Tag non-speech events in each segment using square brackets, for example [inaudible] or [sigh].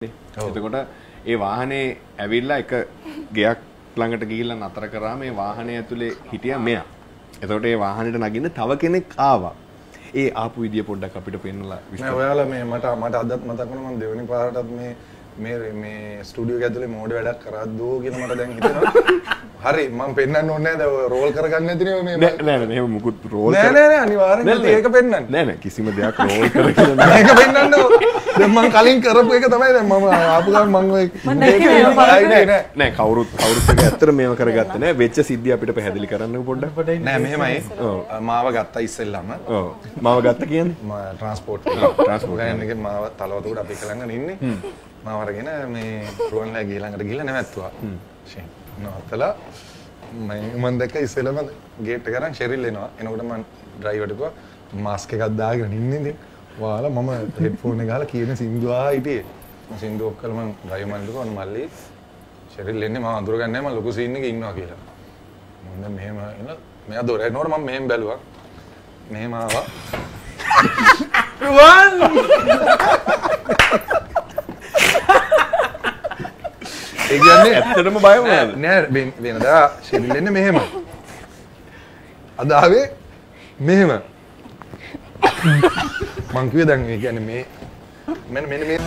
එතකොට ඒ වාහනේ ඇවිල්ලා එක ගෙයක් ළඟට ගිහිල්ලා නතර කරා මේ වාහනේ ඇතුලේ හිටියා මෙයා. එතකොට ඒ වාහනේට නගින්න තව කෙනෙක් ආවා. ඒ ආපු විදිය පොඩ්ඩක් අපිට පෙන්නලා නෑ ඔයාලා මේ මට මට අදත් මතක් වුණා මම දෙවෙනි පාරටත් මේ මේ මේ ස්ටුඩියෝ එක ඇතුලේ මෝඩ වැඩක් කරද්දෝ කියලා මට දැන් හිතෙනවා. [laughs] හරි මම පෙන්වන්න ඕනේ නෑ දැන් රෝල් කරගන්න නැතිනේ මේ නෑ නෑ නෑ එහෙම මුකුත් රෝල් නෑ නෑ නෑ අනිවාර්යෙන් ඒක පෙන්වන්න. නෑ නෑ කිසිම දෙයක් රෝල් කරගෙන [laughs] නෑ. මේක පෙන්වන්න මම කලින් කරපු එක තමයි දැන් මම ආපු ගමන් මම ඔය මම නෑ නෑ නෑ. නෑ කවුරුත් කවුරුත් එක ඇත්තට මේව කරගත්තේ නෑ. වෙච්ච සිද්ධිය අපිට පැහැදිලි කරන්න පොඩ්ඩක්. නෑ මෙහෙමයි. මාව ගත්තා ඉස්සෙල්ලාම. ඔව්. මාව ගත්ත කියන්නේ? මම ට්‍රාන්ස්පෝර්ට්. ගෑන් එකේ මාව තලවතකට අපි කලංගන ඉන්නේ මාව අරගෙන මේ රුවන්වැලි ගිහ ළඟට ගිහලා නැවැත්තුවා. ෂෙන් නවත්තලා. මම මම දැක්ක ඉස්සෙල්ලාම ගේට් එක අරන් ෂෙරිල් එනවා. එනකොට මම ඩ්‍රයිවර්ට කිව්වා මාස්ක් එකක් දාගෙන ඉන්නේ ඉතින් ඔයාලා මම හෙඩ්ෆෝන් එක ගහලා කියන සින්දු ආ හිටියේ. මම සින්දු ඔක්කොම මම ඩ්‍රයිවර් මල්ලි කිව්වා මල්ලි? ෂෙරිල් එන්නේ මම අඳුරගන්නේ නැහැ මම ලොකු සීන් එකේ ඉන්නවා කියලා. මම දැන් මෙහෙම එන මෙයා දොර එනකොට මම මෙහෙම බැලුවා. මෙහෙම ආවා. ඒ කියන්නේ ඇත්තටම බය වුණාද? නෑ වෙන- වෙනදා ෂෙරිල් එන්නේ මෙහෙම. අද ආවේ මෙහෙම මං කිව්වේ දැන් ඒ කියන්නේ මේ මෙන්න මෙන්න මේ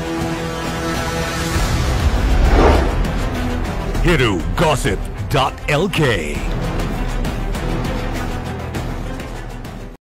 hirugossip.lk